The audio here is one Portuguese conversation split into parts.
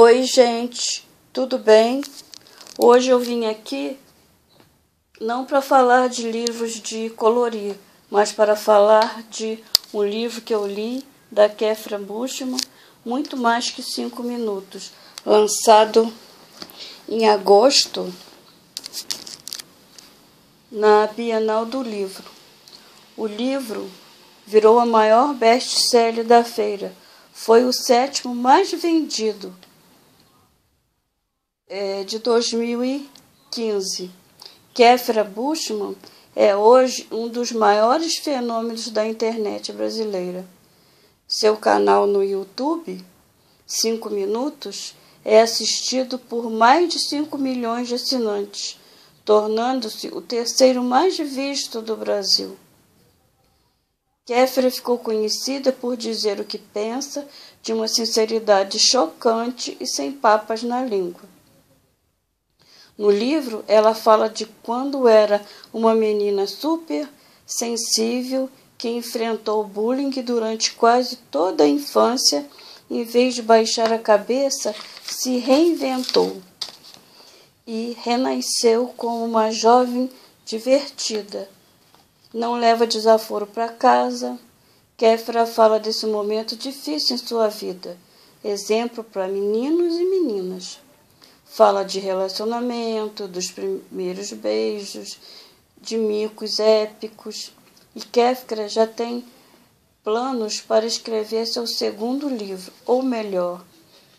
Oi, gente, tudo bem? Hoje eu vim aqui não para falar de livros de colorir, mas para falar de um livro que eu li da Kefra Bushman, Muito Mais Que Cinco Minutos, lançado em agosto na Bienal do Livro. O livro virou a maior best-seller da feira. Foi o sétimo mais vendido é, de 2015. Kéfera Bushman é hoje um dos maiores fenômenos da internet brasileira. Seu canal no YouTube, 5 Minutos, é assistido por mais de 5 milhões de assinantes, tornando-se o terceiro mais visto do Brasil. Kéfera ficou conhecida por dizer o que pensa de uma sinceridade chocante e sem papas na língua. No livro, ela fala de quando era uma menina super sensível que enfrentou bullying durante quase toda a infância, em vez de baixar a cabeça, se reinventou e renasceu como uma jovem divertida. Não leva desaforo para casa. Kéfera fala desse momento difícil em sua vida, exemplo para meninos e meninas. Fala de relacionamento, dos primeiros beijos, de micos épicos. E Kefka já tem planos para escrever seu segundo livro, ou melhor,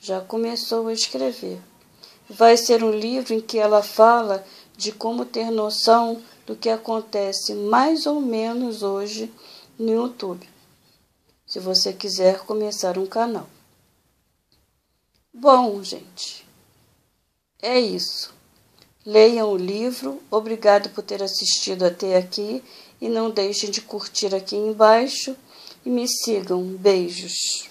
já começou a escrever. Vai ser um livro em que ela fala de como ter noção do que acontece mais ou menos hoje no YouTube. Se você quiser começar um canal. Bom, gente, é isso. Leiam o livro. Obrigado por ter assistido até aqui e não deixem de curtir aqui embaixo e me sigam. Beijos.